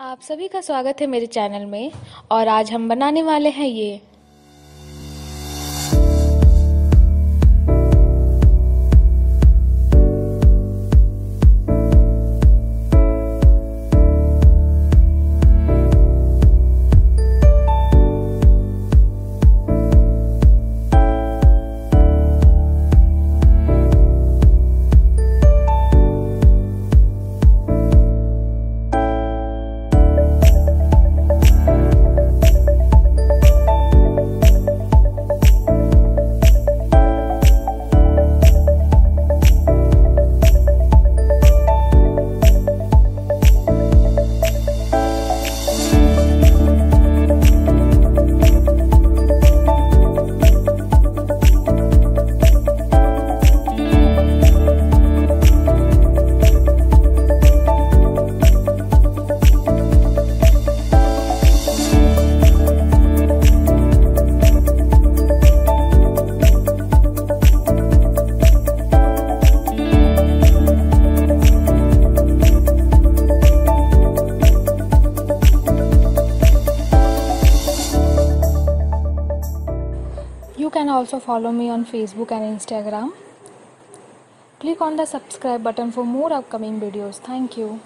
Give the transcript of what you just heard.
आप सभी का स्वागत है मेरे चैनल में और आज हम बनाने वाले हैं ये You can also follow me on Facebook and Instagram. Click on the subscribe button for more upcoming videos. Thank you.